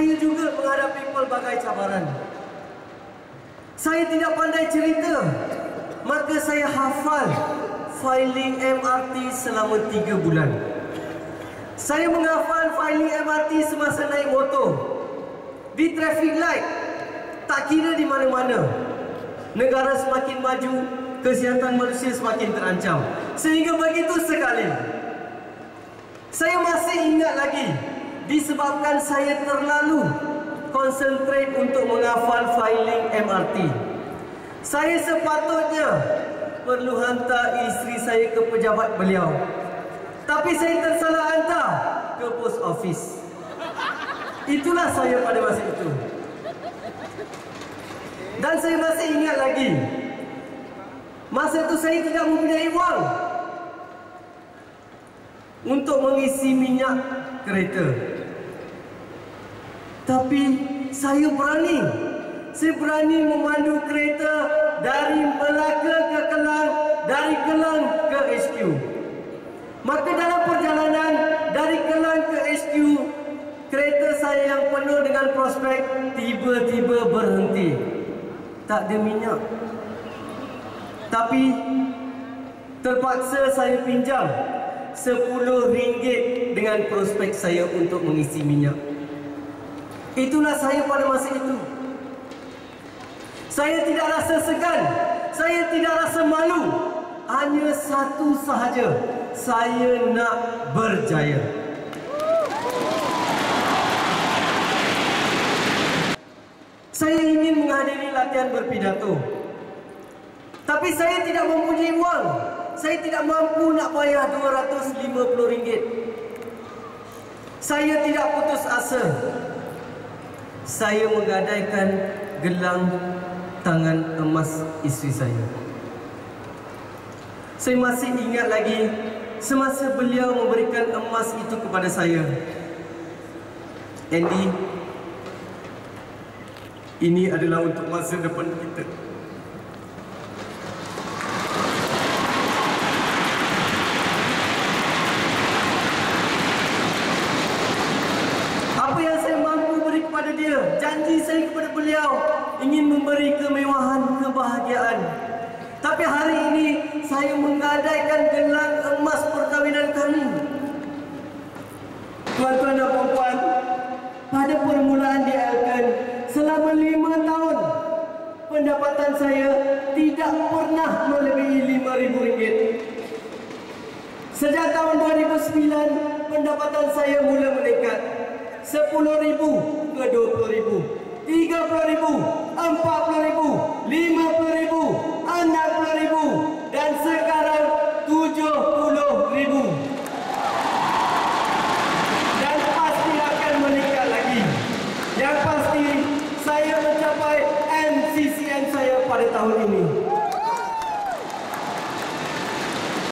Saya juga menghadapi pelbagai cabaran. Saya tidak pandai cerita, maka saya hafal filing MRT selama 3 bulan. Saya menghafal filing MRT semasa naik motor. Di traffic light, tak kira di mana-mana. Negara semakin maju, kesihatan manusia semakin terancam. Sehingga begitu sekali. Saya masih ingat lagi disebabkan saya terlalu konsentrate untuk menghafal filing MRT. Saya sepatutnya perlu hantar isteri saya ke pejabat beliau. Tapi saya tersalah hantar ke post office. Itulah saya pada masa itu. Dan saya masih ingat lagi. Masa itu saya tidak mempunyai wang untuk mengisi minyak kereta. Tapi saya berani. Saya berani memandu kereta dari Melaka ke Kelang, dari Kelang ke HQ. Maka dalam perjalanan dari Kelang ke HQ, kereta saya yang penuh dengan prospek tiba-tiba berhenti. Tak ada minyak. Tapi terpaksa saya pinjam RM10 dengan prospek saya untuk mengisi minyak. Itulah saya pada masa itu. Saya tidak rasa segan. Saya tidak rasa malu. Hanya satu sahaja. Saya nak berjaya. Saya ingin menghadiri latihan berpidato. Tapi saya tidak mempunyai wang. Saya tidak mampu nak bayar RM250. Saya tidak putus asa. Saya menggadaikan gelang tangan emas isteri saya. Saya masih ingat lagi semasa beliau memberikan emas itu kepada saya. Andy, ini adalah untuk masa depan kita. Apa yang saya mampu beri kepada dia, janji saya kepada beliau ingin memberi kemewahan, kebahagiaan. Tapi hari ini saya menggadaikan gelang emas perkahwinan kami. Tuan-tuan dan puan-puan, pada permulaan di Elkan, selama lima tahun, pendapatan saya tidak pernah melebihi RM5,000. Sejak tahun 2009, pendapatan saya mula meningkat. RM10,000 ke RM20,000. RM30,000, RM40,000, RM50,000, RM60,000 dan sekarang RM70,000. Dan pasti akan meningkat lagi. Yang pasti saya mencapai MCCN saya pada tahun ini.